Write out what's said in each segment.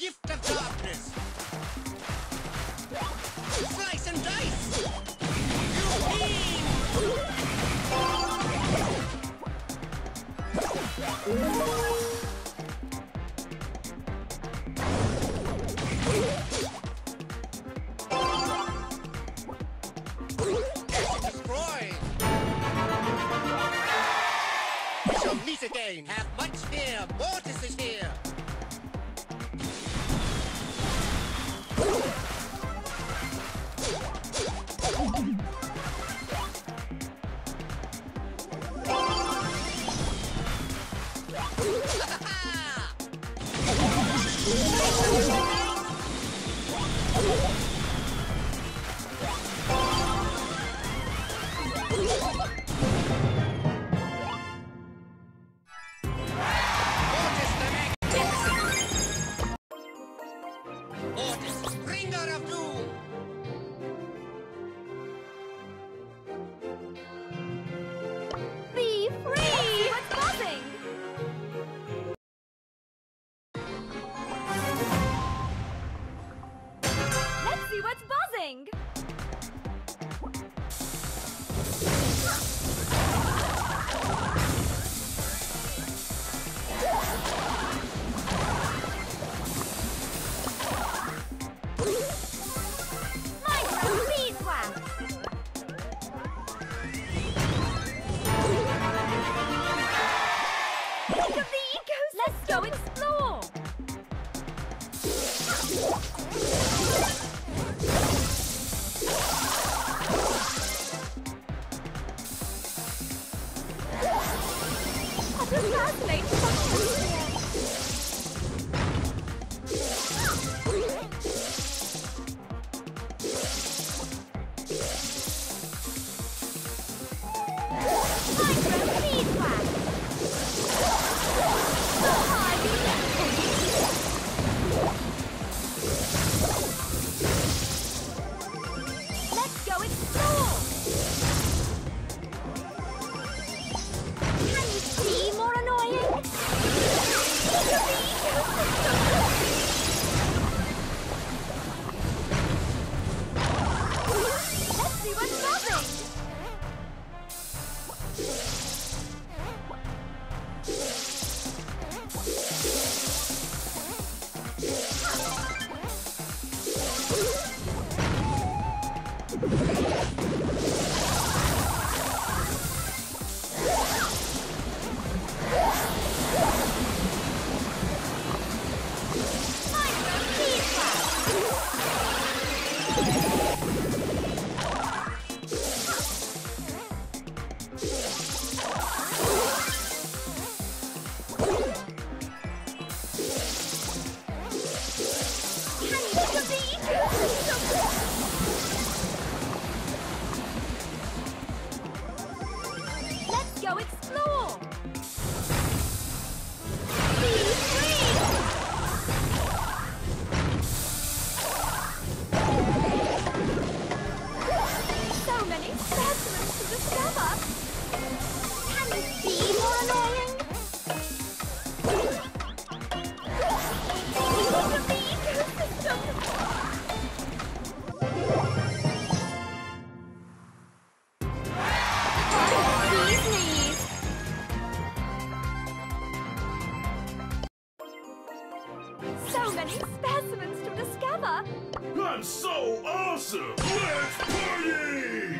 gift of darkness. Slice and dice! Destroy! We shall meet again! Have Oh, Let's go. awesome! Let's party!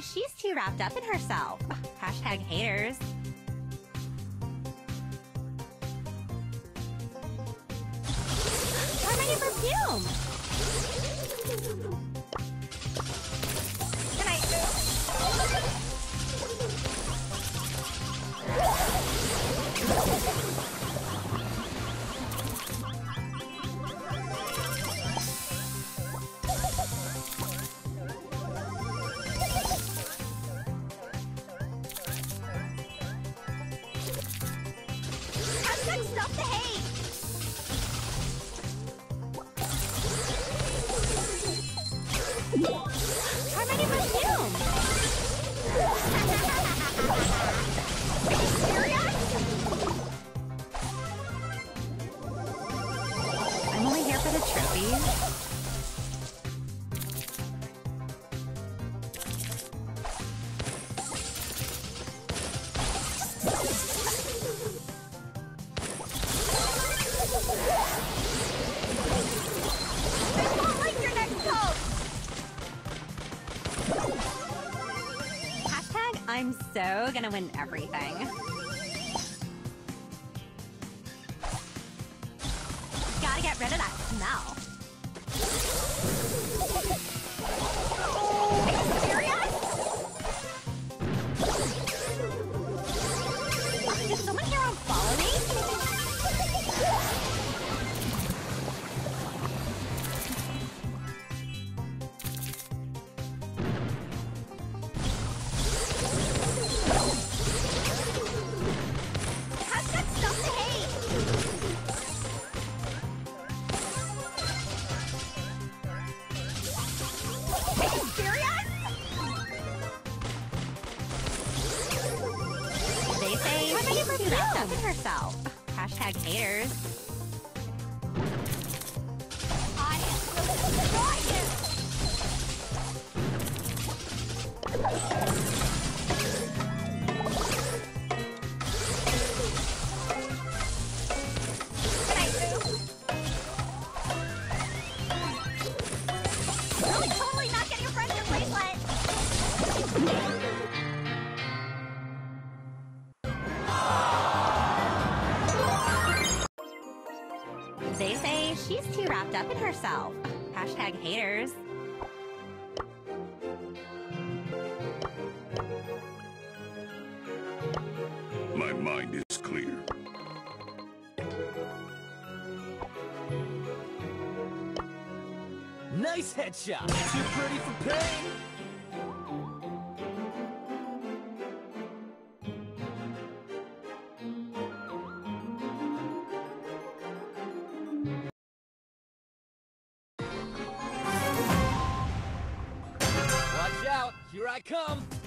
She's too wrapped up in herself. Hashtag haters. Perfume? gonna win everything. Gotta get rid of that smell. They say she's too wrapped up in herself. Hashtag haters. Too pretty for pain. Watch out, here I come.